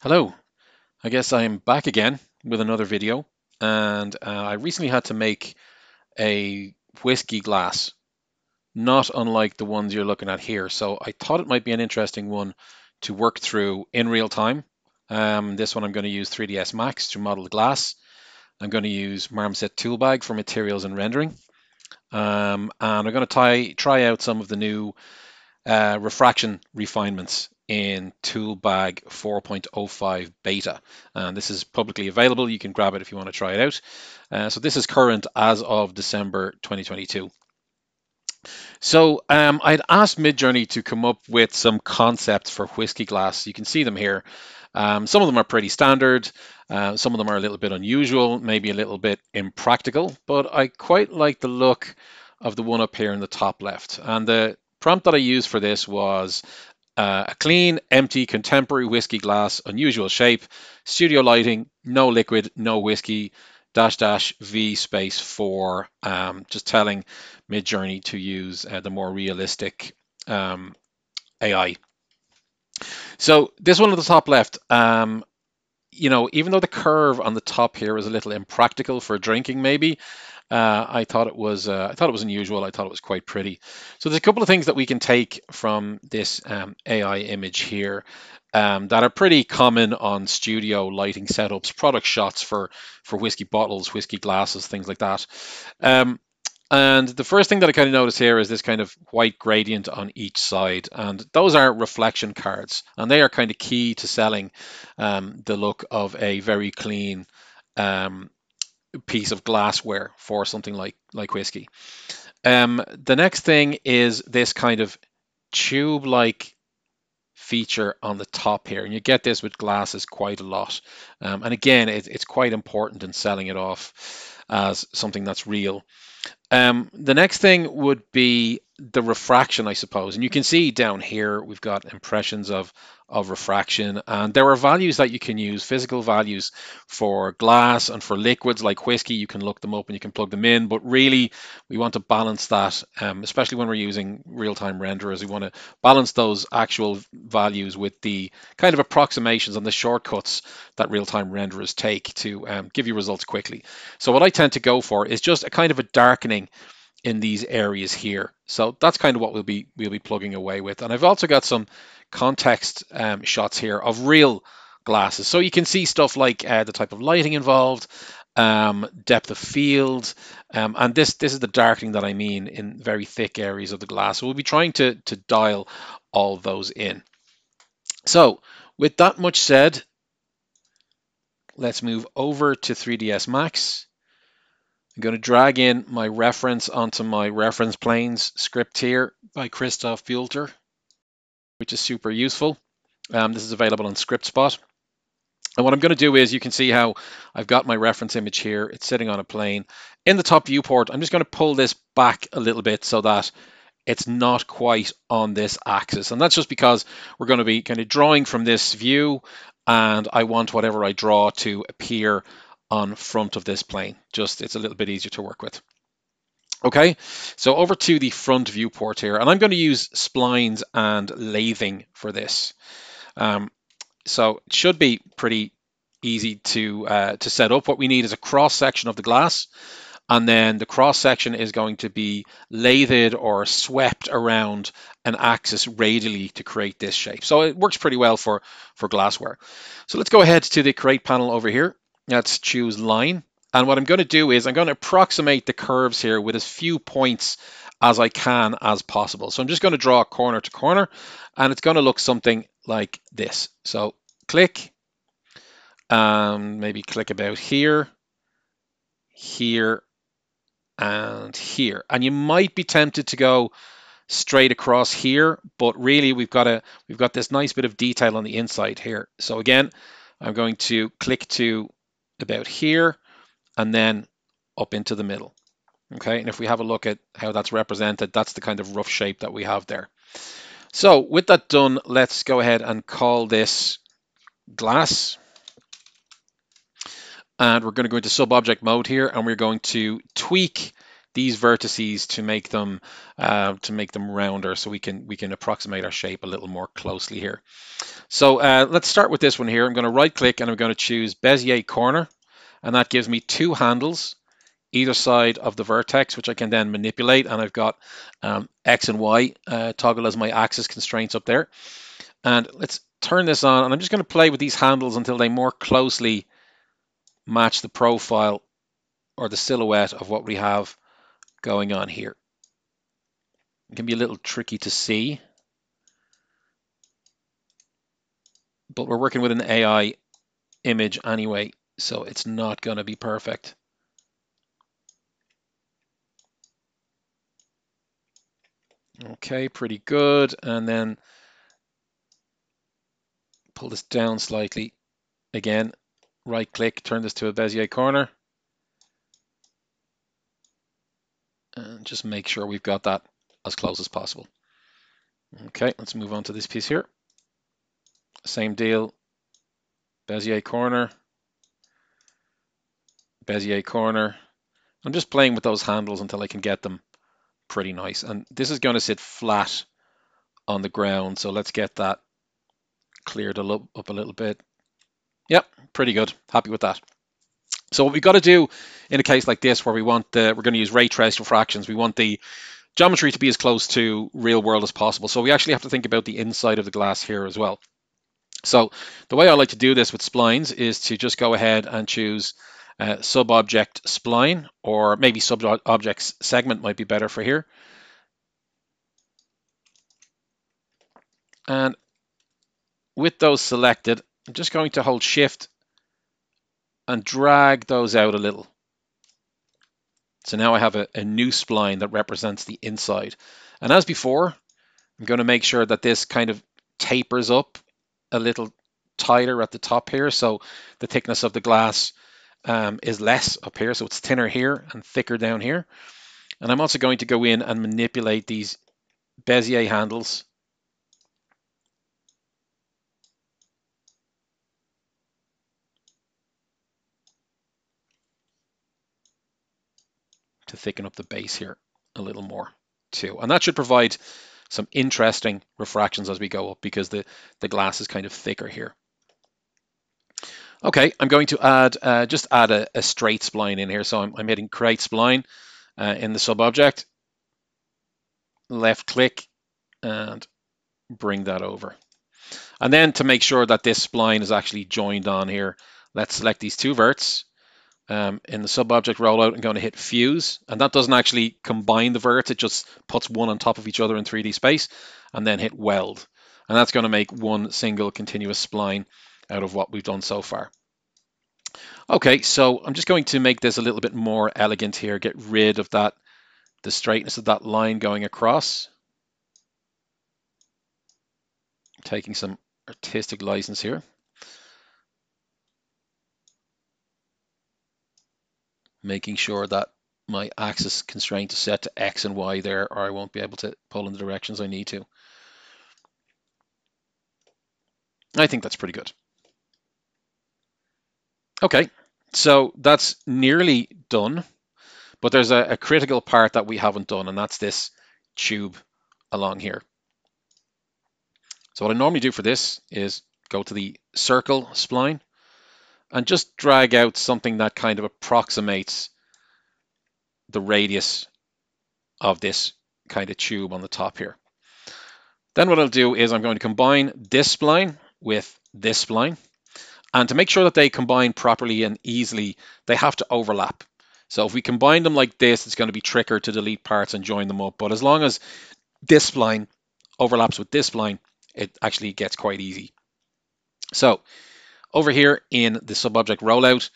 Hello, I guess I'm back again with another video and uh, I recently had to make a whiskey glass not unlike the ones you're looking at here so I thought it might be an interesting one to work through in real time. Um, this one I'm going to use 3ds Max to model the glass. I'm going to use Marmoset Toolbag for materials and rendering um, and I'm going to try, try out some of the new uh, refraction refinements in Toolbag 4.05 beta. And this is publicly available. You can grab it if you want to try it out. Uh, so this is current as of December 2022. So um, I'd asked Midjourney to come up with some concepts for whiskey glass. You can see them here. Um, some of them are pretty standard. Uh, some of them are a little bit unusual, maybe a little bit impractical, but I quite like the look of the one up here in the top left. And the prompt that I used for this was uh, a clean, empty, contemporary whiskey glass, unusual shape, studio lighting, no liquid, no whiskey, dash dash V space four, um, just telling Midjourney to use uh, the more realistic um, AI. So this one at the top left, um, you know, even though the curve on the top here is a little impractical for drinking, maybe, uh, I thought it was uh, I thought it was unusual. I thought it was quite pretty. So there's a couple of things that we can take from this um, AI image here um, that are pretty common on studio lighting setups, product shots for for whiskey bottles, whiskey glasses, things like that. Um, and the first thing that I kind of notice here is this kind of white gradient on each side. And those are reflection cards. And they are kind of key to selling um, the look of a very clean um, piece of glassware for something like like whiskey. Um, the next thing is this kind of tube-like feature on the top here, and you get this with glasses quite a lot. Um, and again, it, it's quite important in selling it off as something that's real. Um, the next thing would be the refraction, I suppose. And you can see down here, we've got impressions of, of refraction. And there are values that you can use, physical values for glass and for liquids like whiskey. You can look them up and you can plug them in. But really, we want to balance that, um, especially when we're using real-time renderers. We want to balance those actual values with the kind of approximations and the shortcuts that real-time renderers take to um, give you results quickly. So what I tend to go for is just a kind of a darkening in these areas here. So that's kind of what we'll be we'll be plugging away with. And I've also got some context um, shots here of real glasses. So you can see stuff like uh, the type of lighting involved, um, depth of field, um, and this this is the darkening that I mean in very thick areas of the glass. So we'll be trying to, to dial all those in. So with that much said, let's move over to 3ds Max. I'm going to drag in my reference onto my reference planes script here by Christoph Buelter, which is super useful. Um, this is available on ScriptSpot. And what I'm going to do is you can see how I've got my reference image here. It's sitting on a plane. In the top viewport, I'm just going to pull this back a little bit so that it's not quite on this axis. And that's just because we're going to be kind of drawing from this view and I want whatever I draw to appear on front of this plane. Just it's a little bit easier to work with. Okay, so over to the front viewport here, and I'm going to use splines and lathing for this. Um, so it should be pretty easy to uh, to set up. What we need is a cross section of the glass, and then the cross section is going to be lathed or swept around an axis radially to create this shape. So it works pretty well for for glassware. So let's go ahead to the create panel over here Let's choose line. And what I'm going to do is I'm going to approximate the curves here with as few points as I can as possible. So I'm just going to draw corner to corner and it's going to look something like this. So click, um, maybe click about here, here, and here. And you might be tempted to go straight across here, but really we've got a we've got this nice bit of detail on the inside here. So again, I'm going to click to about here and then up into the middle. Okay, and if we have a look at how that's represented, that's the kind of rough shape that we have there. So with that done, let's go ahead and call this glass. And we're going to go into sub-object mode here, and we're going to tweak these vertices to make them uh, to make them rounder so we can we can approximate our shape a little more closely here. So uh, let's start with this one here. I'm going to right click and I'm going to choose Bezier corner and that gives me two handles either side of the vertex which I can then manipulate and I've got um, X and Y uh, toggle as my axis constraints up there. And let's turn this on and I'm just going to play with these handles until they more closely match the profile or the silhouette of what we have going on here. It can be a little tricky to see, but we're working with an AI image anyway, so it's not going to be perfect. Okay, pretty good. And then pull this down slightly. Again, right click, turn this to a Bezier corner. And just make sure we've got that as close as possible. Okay, let's move on to this piece here. Same deal, Bezier corner, Bezier corner. I'm just playing with those handles until I can get them pretty nice. And this is going to sit flat on the ground, so let's get that cleared up a little bit. Yep, pretty good. Happy with that. So what we've got to do in a case like this where we want the, we're going to use ray trace refractions, we want the geometry to be as close to real world as possible. So we actually have to think about the inside of the glass here as well. So the way I like to do this with splines is to just go ahead and choose uh, sub-object spline or maybe sub-object segment might be better for here. And with those selected, I'm just going to hold shift and drag those out a little. So now I have a, a, new spline that represents the inside. And as before, I'm going to make sure that this kind of tapers up a little tighter at the top here. So the thickness of the glass um, is less up here. So it's thinner here and thicker down here. And I'm also going to go in and manipulate these Bezier handles thicken up the base here a little more too. And that should provide some interesting refractions as we go up because the, the glass is kind of thicker here. Okay, I'm going to add uh, just add a, a, straight spline in here. So I'm, I'm hitting create spline uh, in the sub-object, left click and bring that over. And then to make sure that this spline is actually joined on here, let's select these two verts um, in the sub-object rollout, I'm going to hit fuse, and that doesn't actually combine the verts, it just puts one on top of each other in 3D space, and then hit weld. And that's going to make one single continuous spline out of what we've done so far. Okay, so I'm just going to make this a little bit more elegant here, get rid of that, the straightness of that line going across. Taking some artistic license here. Making sure that my axis constraint is set to X and Y there, or I won't be able to pull in the directions I need to. I think that's pretty good. Okay, so that's nearly done, but there's a, a critical part that we haven't done, and that's this tube along here. So what I normally do for this is go to the circle spline, and just drag out something that kind of approximates the radius of this kind of tube on the top here. Then what I'll do is I'm going to combine this spline with this spline. And to make sure that they combine properly and easily, they have to overlap. So if we combine them like this, it's going to be trickier to delete parts and join them up. But as long as this spline overlaps with this spline, it actually gets quite easy. So over here in the sub-object rollout,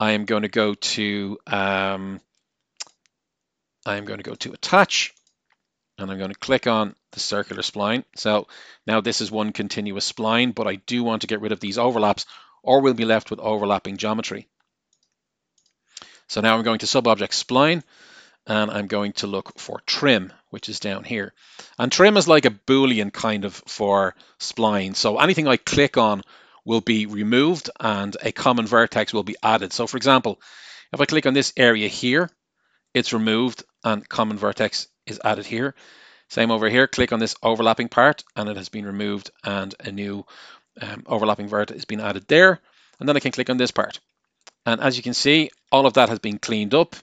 I am going to go to um, I am going to go to attach and I'm going to click on the circular spline. So now this is one continuous spline, but I do want to get rid of these overlaps or we'll be left with overlapping geometry. So now I'm going to sub-object spline and I'm going to look for trim, which is down here. And trim is like a Boolean kind of for spline. So anything I click on will be removed and a common vertex will be added. So for example, if I click on this area here, it's removed and common vertex is added here. Same over here, click on this overlapping part and it has been removed and a new um, overlapping vert has been added there. And then I can click on this part. And as you can see, all of that has been cleaned up.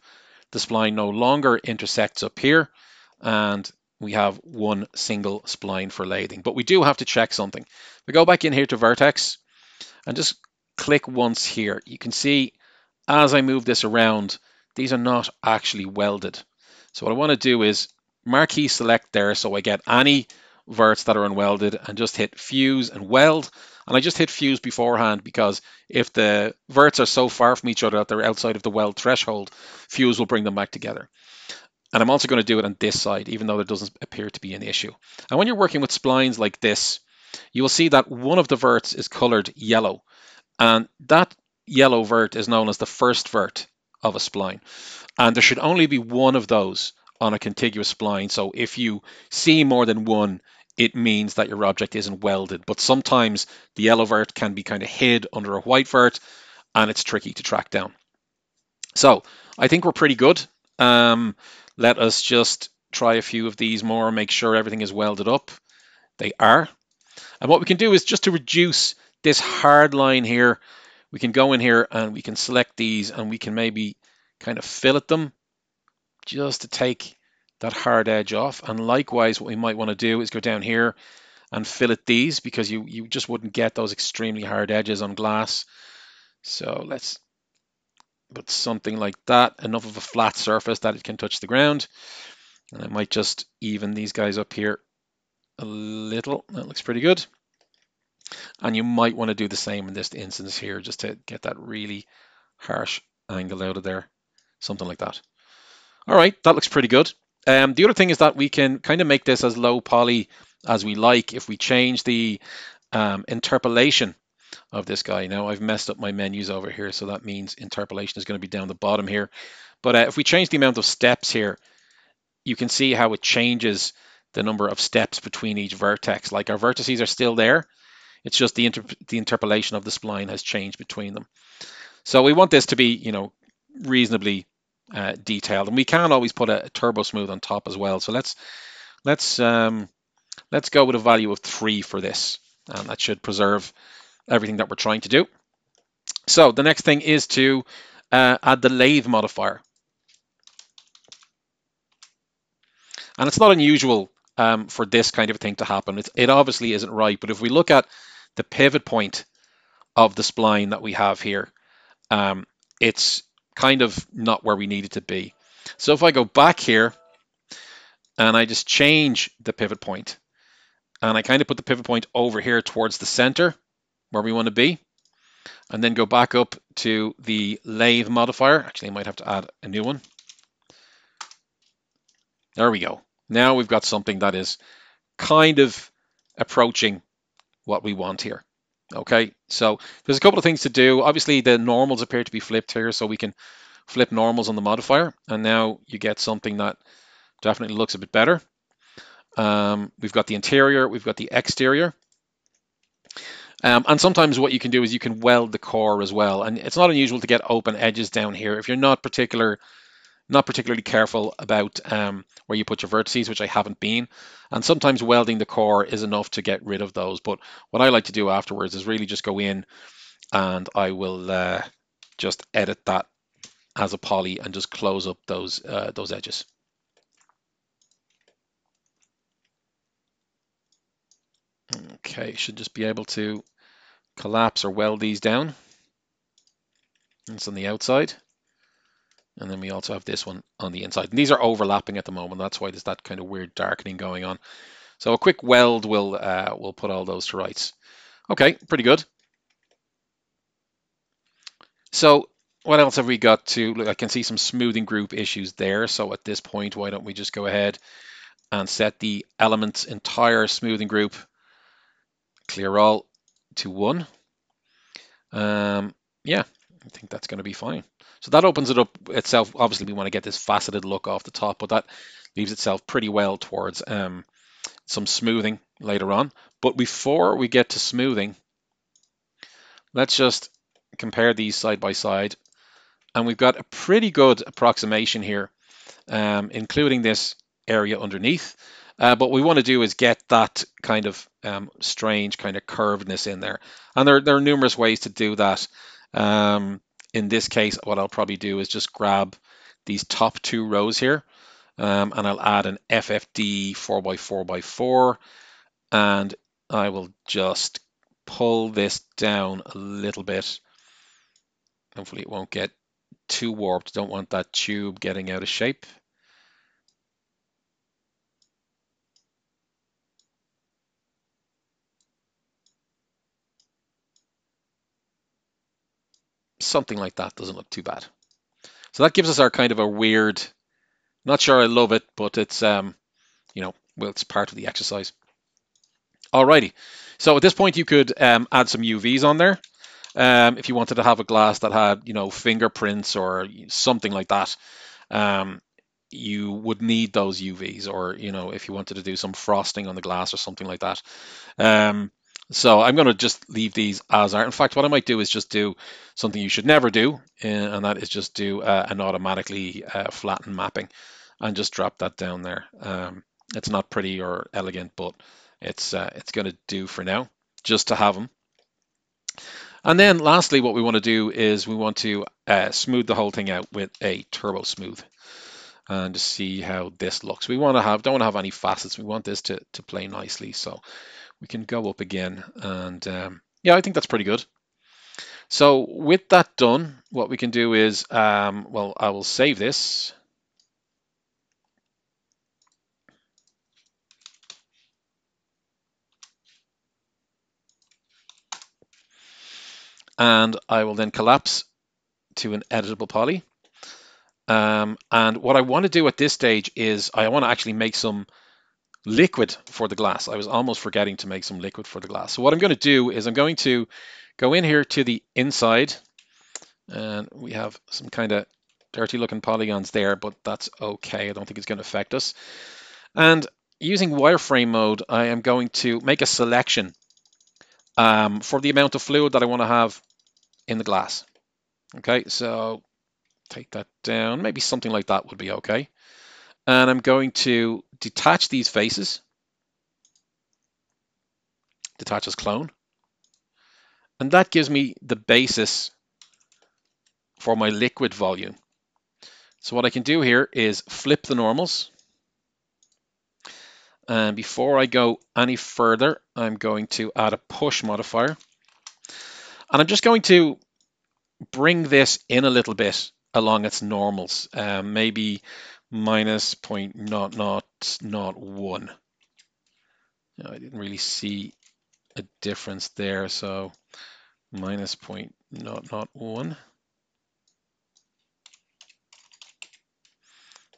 The spline no longer intersects up here and we have one single spline for lathing. But we do have to check something. We go back in here to vertex and just click once here. You can see as I move this around, these are not actually welded. So what I want to do is marquee select there so I get any verts that are unwelded and just hit fuse and weld. And I just hit fuse beforehand because if the verts are so far from each other that they're outside of the weld threshold, fuse will bring them back together. And I'm also going to do it on this side, even though there doesn't appear to be an issue. And when you're working with splines like this, you will see that one of the verts is colored yellow. And that yellow vert is known as the first vert of a spline. And there should only be one of those on a contiguous spline. So if you see more than one, it means that your object isn't welded. But sometimes the yellow vert can be kind of hid under a white vert and it's tricky to track down. So I think we're pretty good. Um, let us just try a few of these more, make sure everything is welded up. They are. And what we can do is just to reduce this hard line here, we can go in here and we can select these and we can maybe kind of fillet them just to take that hard edge off. And likewise, what we might want to do is go down here and fillet these because you, you just wouldn't get those extremely hard edges on glass. So let's put something like that, enough of a flat surface that it can touch the ground. And I might just even these guys up here a little. That looks pretty good. And you might want to do the same in this instance here just to get that really harsh angle out of there. Something like that. All right, that looks pretty good. Um, the other thing is that we can kind of make this as low poly as we like if we change the um, interpolation of this guy. Now I've messed up my menus over here, so that means interpolation is going to be down the bottom here. But uh, if we change the amount of steps here, you can see how it changes the number of steps between each vertex. Like our vertices are still there. It's just the, inter the interpolation of the spline has changed between them. So we want this to be, you know, reasonably uh, detailed, and we can always put a, a, turbo smooth on top as well. So let's let's um, let's go with a value of three for this, and that should preserve everything that we're trying to do. So the next thing is to uh, add the lathe modifier, and it's not unusual um, for this kind of thing to happen. It's, it obviously isn't right, but if we look at the pivot point of the spline that we have here, um, it's kind of not where we need it to be. So if I go back here and I just change the pivot point and I kind of put the pivot point over here towards the center where we want to be and then go back up to the lathe modifier. Actually, I might have to add a new one. There we go. Now we've got something that is kind of approaching what we want here. Okay, so there's a couple of things to do. Obviously, the normals appear to be flipped here, so we can flip normals on the modifier, and now you get something that definitely looks a bit better. Um, we've got the interior, we've got the exterior. Um, and sometimes what you can do is you can weld the core as well. And it's not unusual to get open edges down here. If you're not particular not particularly careful about um, where you put your vertices, which I haven't been. And sometimes welding the core is enough to get rid of those. But what I like to do afterwards is really just go in and I will uh, just edit that as a poly and just close up those uh, those edges. Okay, should just be able to collapse or weld these down. It's on the outside. And then we also have this one on the inside. And these are overlapping at the moment. That's why there's that kind of weird darkening going on. So a quick weld will uh, will put all those to rights. Okay, pretty good. So what else have we got to, look, I can see some smoothing group issues there. So at this point, why don't we just go ahead and set the elements entire smoothing group clear all to one. Um, yeah, I think that's going to be fine. So that opens it up itself. Obviously, we want to get this faceted look off the top, but that leaves itself pretty well towards um, some smoothing later on. But before we get to smoothing, let's just compare these side by side. And we've got a pretty good approximation here um, including this area underneath. Uh, but what we want to do is get that kind of um, strange kind of curvedness in there. And there, there are numerous ways to do that. Um, in this case, what I'll probably do is just grab these top two rows here um, and I'll add an FFD 4x4x4 and I will just pull this down a little bit. Hopefully it won't get too warped. Don't want that tube getting out of shape. Something like that doesn't look too bad. So that gives us our kind of a weird, not sure I love it, but it's, um, you know, well, it's part of the exercise. Alrighty, so at this point you could um, add some UVs on there. Um, if you wanted to have a glass that had, you know, fingerprints or something like that, um, you would need those UVs, or you know, if you wanted to do some frosting on the glass or something like that. So I'm going to just leave these as are. In fact, what I might do is just do something you should never do, uh, and that is just do uh, an automatically uh, flatten mapping, and just drop that down there. Um, it's not pretty or elegant, but it's uh, it's going to do for now, just to have them. And then lastly, what we want to do is we want to uh, smooth the whole thing out with a turbo smooth and see how this looks. We want to have, don't want to have any facets. We want this to, to play nicely. So we can go up again and um, yeah, I think that's pretty good. So with that done, what we can do is, um, well, I will save this. and I will then collapse to an editable poly. Um, and what I want to do at this stage is I want to actually make some liquid for the glass. I was almost forgetting to make some liquid for the glass. So what I'm going to do is I'm going to go in here to the inside and we have some kind of dirty looking polygons there, but that's okay. I don't think it's going to affect us. And using wireframe mode, I am going to make a selection um, for the amount of fluid that I want to have in the glass. Okay, so take that down. Maybe something like that would be okay. And I'm going to detach these faces. Detach as clone. And that gives me the basis for my liquid volume. So what I can do here is flip the normals. And before I go any further, I'm going to add a push modifier. And I'm just going to bring this in a little bit along its normals, um, maybe minus 0.0001. I didn't really see a difference there, so minus 0.001.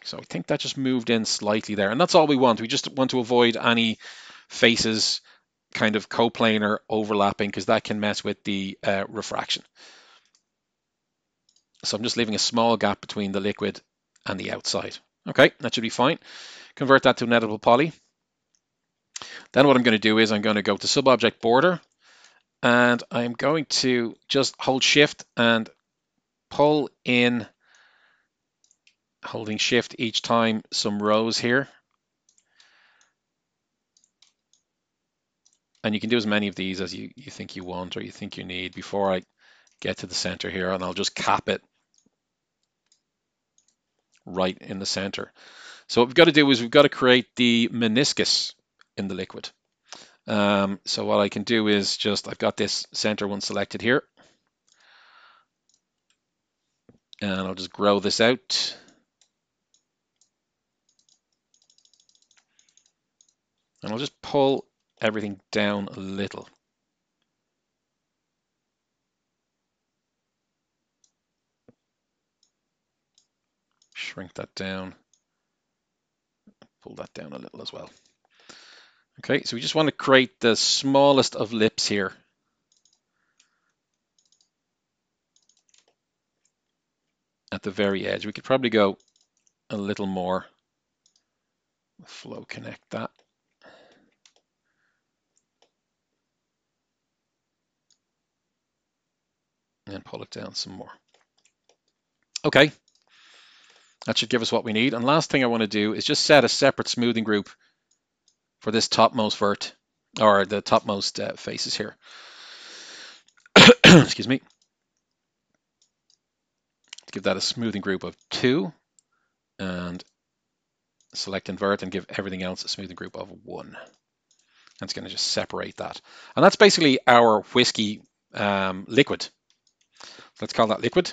So I think that just moved in slightly there. And that's all we want. We just want to avoid any faces kind of coplanar overlapping because that can mess with the uh, refraction. So I'm just leaving a small gap between the liquid and the outside. Okay, that should be fine. Convert that to an editable poly. Then what I'm going to do is I'm going to go to subobject border and I'm going to just hold shift and pull in holding shift each time some rows here. And you can do as many of these as you, you think you want or you think you need before I get to the center here and I'll just cap it right in the center. So what we've got to do is we've got to create the meniscus in the liquid. Um, so what I can do is just, I've got this center one selected here. And I'll just grow this out. And I'll just pull everything down a little. Shrink that down. Pull that down a little as well. Okay, so we just want to create the smallest of lips here. At the very edge. We could probably go a little more. Flow connect that. and pull it down some more. Okay, That should give us what we need. And last thing I want to do is just set a separate smoothing group for this topmost vert, or the topmost uh, faces here. Excuse me. Give that a smoothing group of two, and select invert and give everything else a smoothing group of one. That's going to just separate that. And that's basically our whiskey um, liquid. Let's call that liquid.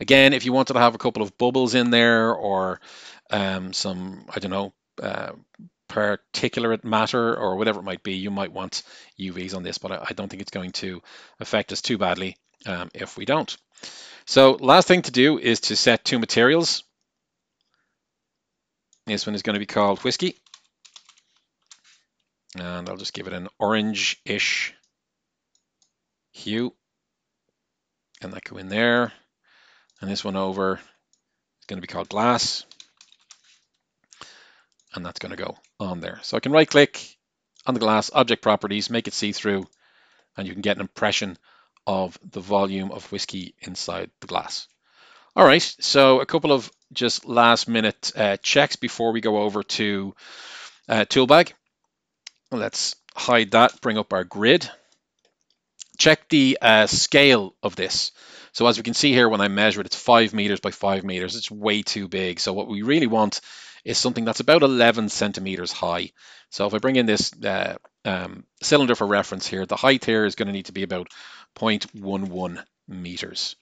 Again, if you wanted to have a couple of bubbles in there or um, some, I don't know, uh, particulate matter or whatever it might be, you might want UVs on this, but I, I don't think it's going to affect us too badly um, if we don't. So last thing to do is to set two materials. This one is going to be called whiskey. And I'll just give it an orange-ish hue. And that go in there. And this one over is going to be called glass. And that's going to go on there. So I can right click on the glass, object properties, make it see-through, and you can get an impression of the volume of whiskey inside the glass. All right, so a couple of just last minute uh, checks before we go over to uh, Toolbag. Let's hide that, bring up our grid. Check the uh, scale of this. So as we can see here, when I measure it, it's five meters by five meters. It's way too big. So what we really want is something that's about 11 centimeters high. So if I bring in this uh, um, cylinder for reference here, the height here is going to need to be about 0.11 meters.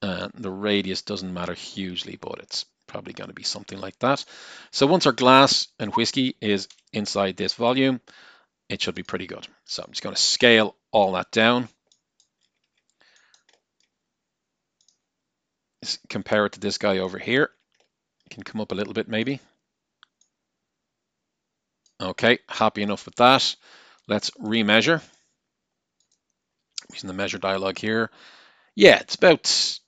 Uh, the radius doesn't matter hugely, but it's probably going to be something like that. So once our glass and whiskey is inside this volume, it should be pretty good. So I'm just going to scale all that down. Compare it to this guy over here. Can come up a little bit maybe. Okay, happy enough with that. Let's remeasure. Using the measure dialog here. Yeah, it's about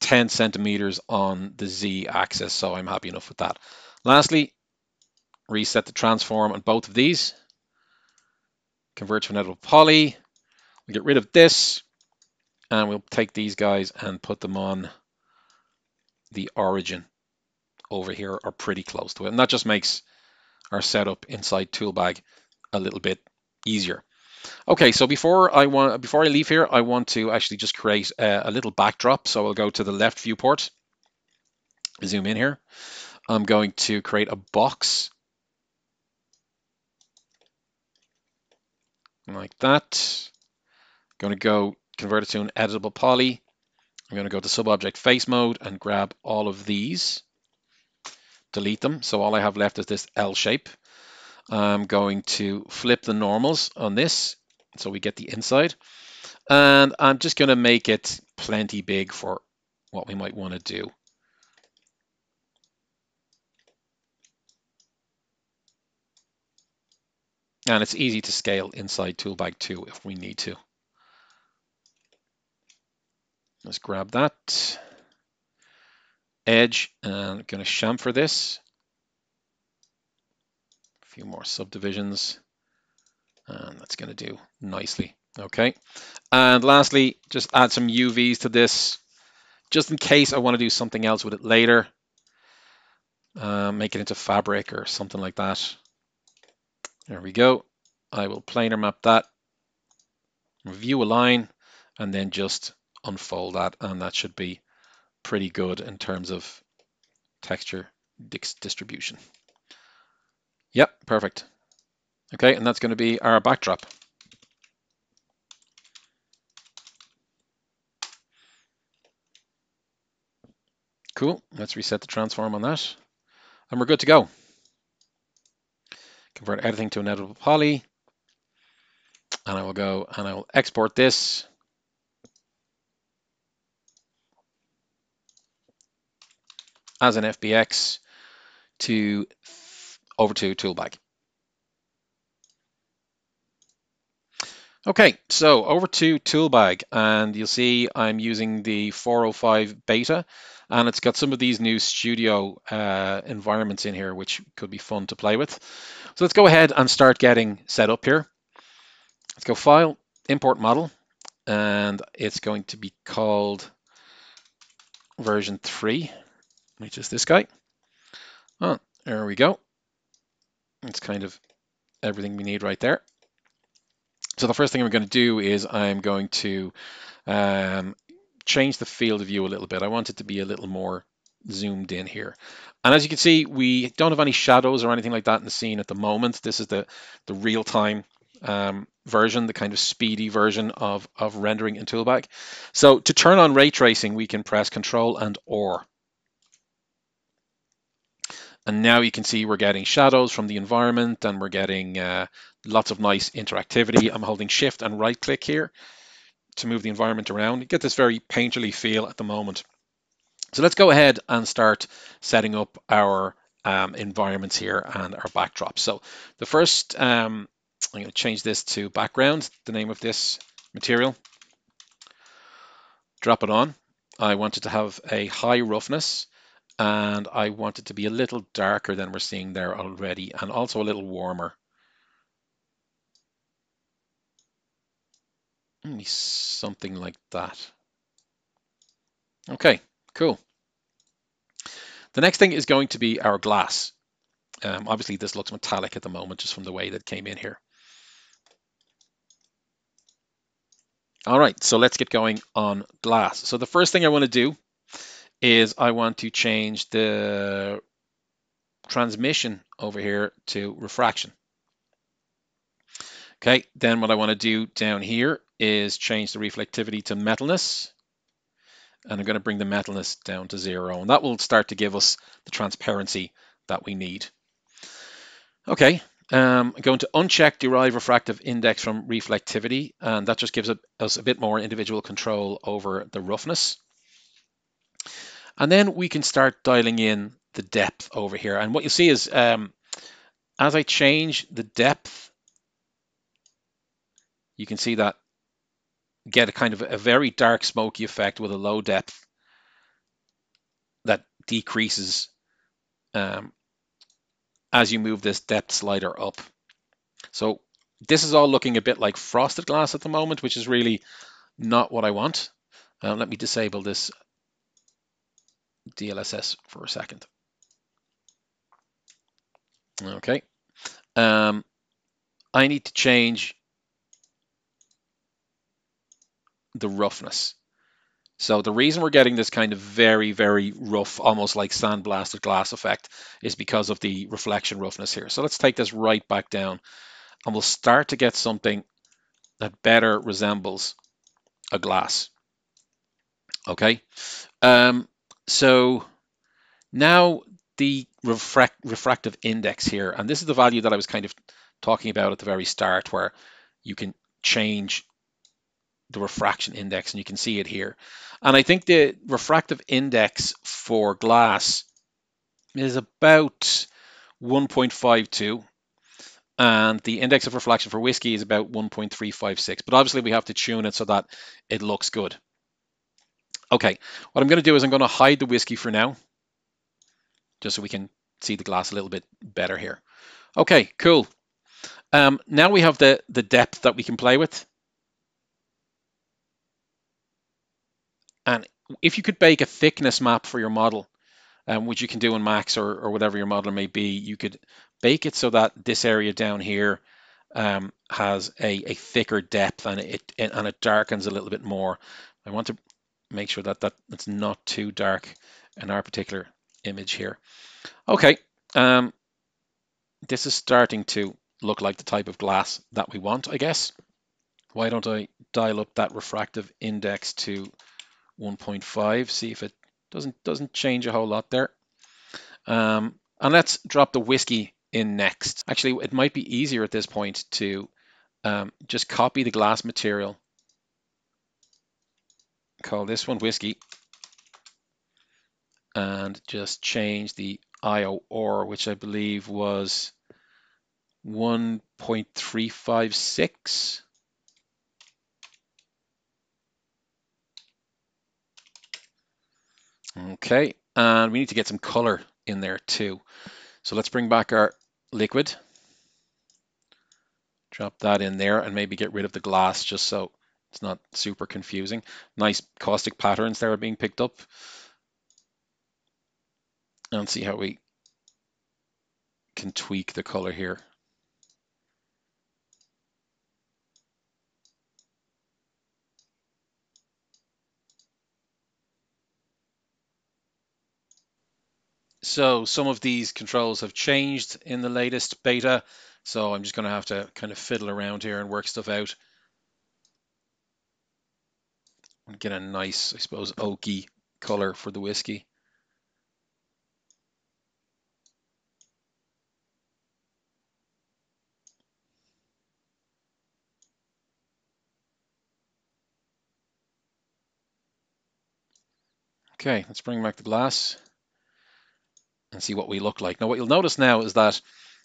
10 centimeters on the Z axis, so I'm happy enough with that. Lastly, reset the transform on both of these. Convert to an editable poly. We get rid of this, and we'll take these guys and put them on the origin over here, or pretty close to it. And that just makes our setup inside Toolbag a little bit easier. Okay, so before I want before I leave here, I want to actually just create a, a little backdrop. So I'll go to the left viewport, zoom in here. I'm going to create a box like that. I'm going to go convert it to an editable poly. I'm going to go to sub-object face mode and grab all of these, delete them. So all I have left is this L shape. I'm going to flip the normals on this so we get the inside. And I'm just going to make it plenty big for what we might want to do. And it's easy to scale inside Toolbag 2 if we need to. Let's grab that edge and I'm going to chamfer this A few more subdivisions. And that's going to do nicely. Okay. And lastly, just add some UVs to this, just in case I want to do something else with it later. Uh, make it into fabric or something like that. There we go. I will planar map that, view align, and then just unfold that. And that should be pretty good in terms of texture distribution. Yep, perfect. Okay, and that's going to be our backdrop. Cool, let's reset the transform on that. And we're good to go. Convert everything to an editable poly. And I will go and I will export this. As an FBX to over to Toolbag. Okay, so over to Toolbag, and you'll see I'm using the 405 beta, and it's got some of these new studio uh, environments in here, which could be fun to play with. So let's go ahead and start getting set up here. Let's go File, Import Model, and it's going to be called version 3, which is this guy. Oh, there we go. It's kind of everything we need right there. So the first thing I'm going to do is I'm going to um, change the field of view a little bit. I want it to be a little more zoomed in here. And as you can see, we don't have any shadows or anything like that in the scene at the moment. This is the, the real-time um, version, the kind of speedy version of, of rendering in Toolbag. So to turn on ray tracing, we can press Control and OR. And now you can see we're getting shadows from the environment and we're getting uh, lots of nice interactivity. I'm holding shift and right click here to move the environment around. You get this very painterly feel at the moment. So let's go ahead and start setting up our um, environments here and our backdrops. So the first, um, I'm going to change this to background, the name of this material. Drop it on. I want it to have a high roughness and I want it to be a little darker than we're seeing there already and also a little warmer. Something like that. Okay, cool. The next thing is going to be our glass. Um, obviously, this looks metallic at the moment just from the way that came in here. All right, so let's get going on glass. So the first thing I want to do is I want to change the transmission over here to refraction. Okay, then what I want to do down here is change the reflectivity to metalness. And I'm going to bring the metalness down to zero. And that will start to give us the transparency that we need. Okay, um, I'm going to uncheck derive refractive index from reflectivity. And that just gives us a bit more individual control over the roughness. And then we can start dialing in the depth over here. And what you see is um, as I change the depth, you can see that get a kind of a very dark smoky effect with a low depth that decreases um, as you move this depth slider up. So this is all looking a bit like frosted glass at the moment, which is really not what I want. Uh, let me disable this DLSS for a second. Okay. Um, I need to change the roughness. So the reason we're getting this kind of very, very rough, almost like sandblasted glass effect is because of the reflection roughness here. So let's take this right back down and we'll start to get something that better resembles a glass. Okay. Um, so now the refract refractive index here, and this is the value that I was kind of talking about at the very start where you can change the refraction index and you can see it here. And I think the refractive index for glass is about 1.52 and the index of reflection for whiskey is about 1.356 but obviously we have to tune it so that it looks good okay what I'm going to do is I'm going to hide the whiskey for now just so we can see the glass a little bit better here. Okay cool. Um, now we have the the depth that we can play with. And if you could bake a thickness map for your model, um, which you can do in Max or, or whatever your model may be, you could bake it so that this area down here um, has a, a, thicker depth and it and it darkens a little bit more. I want to make sure that, that it's not too dark in our particular image here. Okay, um, this is starting to look like the type of glass that we want, I guess. Why don't I dial up that refractive index to 1.5, see if it doesn't doesn't change a whole lot there. Um, and let's drop the whiskey in next. Actually, it might be easier at this point to um, just copy the glass material. Call this one whiskey. And just change the IOR, which I believe was 1.356. Okay, and we need to get some color in there too. So let's bring back our liquid. Drop that in there and maybe get rid of the glass just so it's not super confusing. Nice caustic patterns there are being picked up. and see how we can tweak the color here. So some of these controls have changed in the latest beta. So I'm just going to have to kind of fiddle around here and work stuff out. And get a nice, I suppose, oaky color for the whiskey. Okay, let's bring back the glass and see what we look like. Now, what you'll notice now is that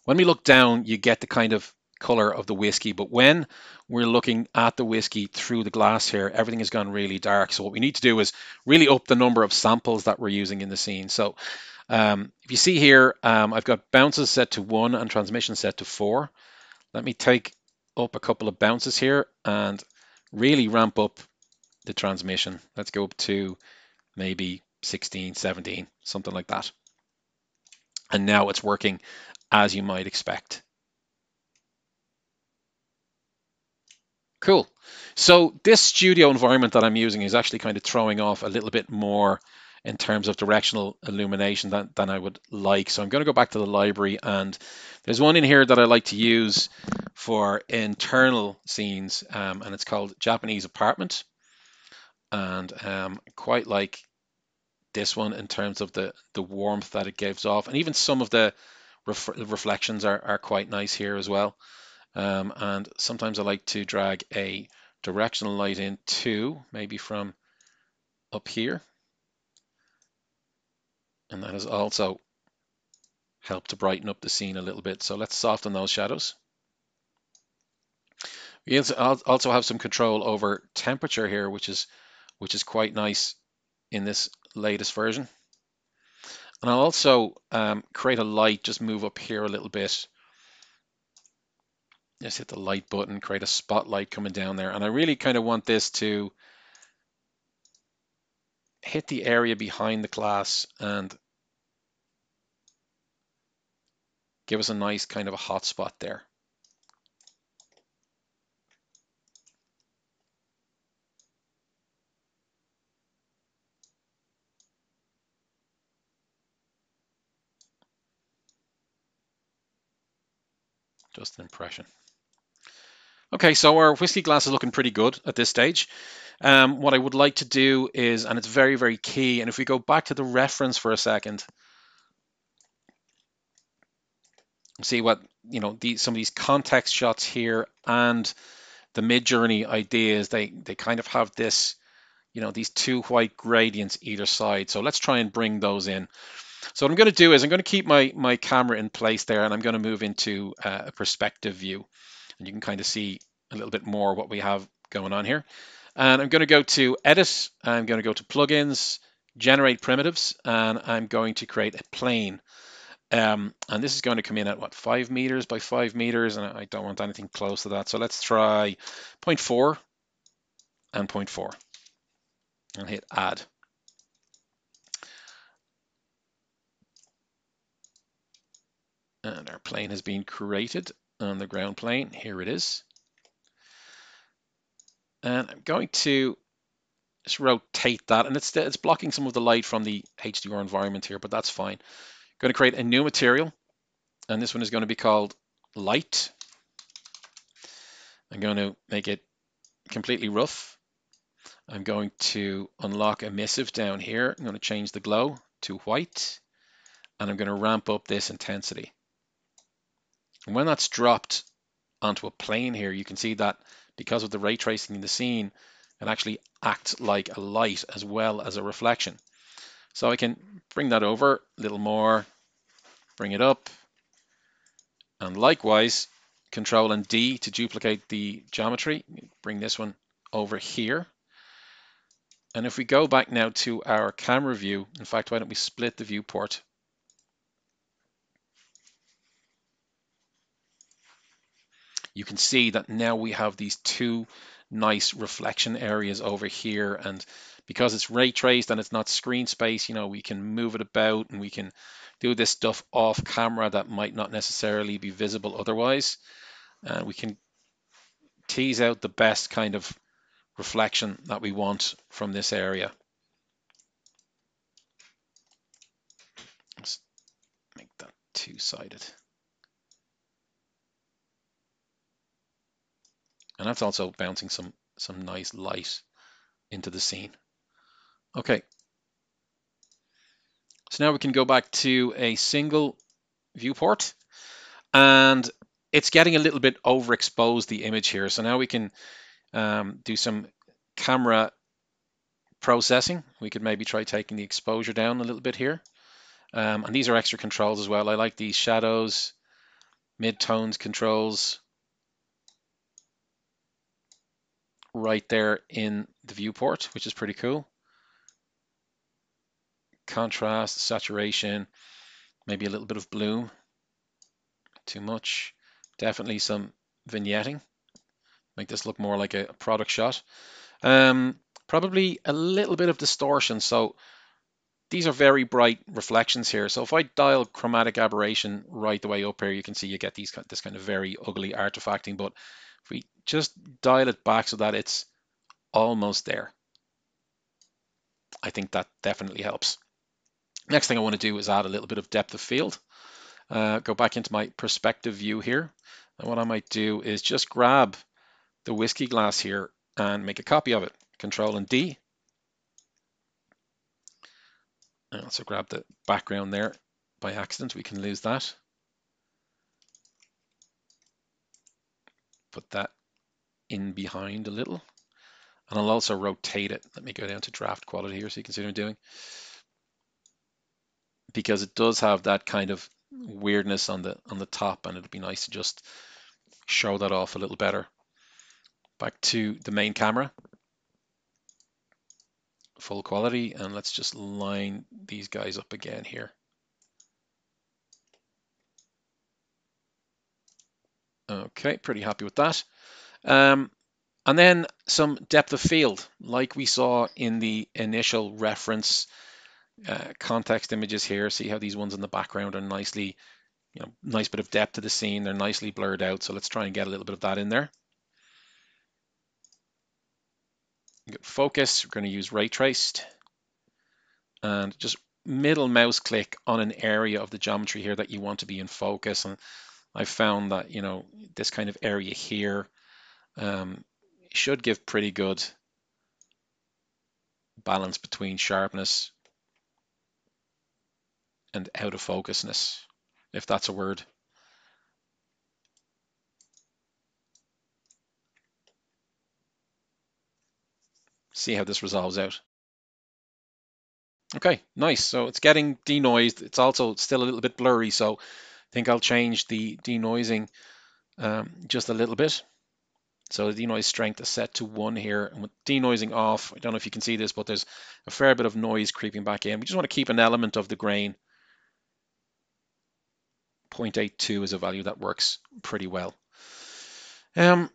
when we look down, you get the kind of color of the whiskey. But when we're looking at the whiskey through the glass here, everything has gone really dark. So what we need to do is really up the number of samples that we're using in the scene. So um, if you see here, um, I've got bounces set to one and transmission set to four. Let me take up a couple of bounces here and really ramp up the transmission. Let's go up to maybe 16, 17, something like that. And now it's working as you might expect. Cool. So this studio environment that I'm using is actually kind of throwing off a little bit more in terms of directional illumination than, than I would like. So I'm going to go back to the library and there's one in here that I like to use for internal scenes um, and it's called Japanese Apartment. And um, quite like this one in terms of the, the warmth that it gives off. And even some of the ref reflections are, are quite nice here as well. Um, and sometimes I like to drag a directional light in too, maybe from up here. And that has also helped to brighten up the scene a little bit. So let's soften those shadows. We also have some control over temperature here, which is which is quite nice in this latest version. And I'll also um, create a light, just move up here a little bit. Just hit the light button, create a spotlight coming down there. And I really kind of want this to hit the area behind the glass and give us a nice kind of a hot spot there. Just an impression. Okay, so our whiskey glass is looking pretty good at this stage. Um, what I would like to do is, and it's very, very key, and if we go back to the reference for a second, see what, you know, these, some of these context shots here and the Midjourney ideas, they, they kind of have this, you know, these two white gradients either side. So let's try and bring those in. So what I'm going to do is I'm going to keep my, my camera in place there and I'm going to move into uh, a perspective view. And you can kind of see a little bit more what we have going on here. And I'm going to go to Edit, I'm going to go to Plugins, Generate Primitives, and I'm going to create a plane. Um, and this is going to come in at what, 5 meters by 5 meters, and I don't want anything close to that. So let's try 0.4 and 0.4 and hit Add. And our plane has been created on the ground plane. Here it is. And I'm going to just rotate that. And it's, it's blocking some of the light from the HDR environment here, but that's fine. I'm going to create a new material. And this one is going to be called light. I'm going to make it completely rough. I'm going to unlock emissive down here. I'm going to change the glow to white. And I'm going to ramp up this intensity. And when that's dropped onto a plane here, you can see that because of the ray tracing in the scene, it actually acts like a light as well as a reflection. So I can bring that over a little more, bring it up, and likewise, Control and D to duplicate the geometry. Bring this one over here. And if we go back now to our camera view, in fact, why don't we split the viewport you can see that now we have these two nice reflection areas over here. And because it's ray traced and it's not screen space, you know, we can move it about and we can do this stuff off camera that might not necessarily be visible otherwise. And we can tease out the best kind of reflection that we want from this area. Let's make that two-sided. And that's also bouncing some, some nice light into the scene. Okay. So now we can go back to a single viewport and it's getting a little bit overexposed the image here. So now we can um, do some camera processing. We could maybe try taking the exposure down a little bit here. Um, and these are extra controls as well. I like these shadows, mid-tones controls right there in the viewport, which is pretty cool. Contrast, saturation, maybe a little bit of bloom. Too much. Definitely some vignetting. Make this look more like a product shot. Um, probably a little bit of distortion. So these are very bright reflections here. So if I dial chromatic aberration right the way up here, you can see you get these this kind of very ugly artifacting. But if we just dial it back so that it's almost there, I think that definitely helps. Next thing I want to do is add a little bit of depth of field. Uh, go back into my perspective view here. And what I might do is just grab the whiskey glass here and make a copy of it. Control and D. And also grab the background there by accident. We can lose that. Put that in behind a little. And I'll also rotate it. Let me go down to draft quality here so you can see what I'm doing. Because it does have that kind of weirdness on the on the top and it'd be nice to just show that off a little better. Back to the main camera. Full quality and let's just line these guys up again here. Okay, pretty happy with that. Um, and then some depth of field, like we saw in the initial reference uh, context images here. See how these ones in the background are nicely, you know, nice bit of depth to the scene. They're nicely blurred out. So let's try and get a little bit of that in there. Focus, we're going to use ray traced. And just middle mouse click on an area of the geometry here that you want to be in focus. And I found that, you know, this kind of area here um, should give pretty good balance between sharpness and out of focusness, if that's a word. See how this resolves out. Okay, nice. So it's getting denoised. It's also still a little bit blurry, so think I'll change the denoising um, just a little bit. So the denoise strength is set to one here. And with denoising off, I don't know if you can see this, but there's a fair bit of noise creeping back in. We just want to keep an element of the grain 0.82 is a value that works pretty well. Um,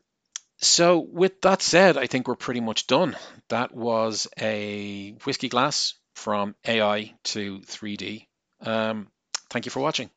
so with that said, I think we're pretty much done. That was a whiskey glass from AI to 3D. Um, thank you for watching.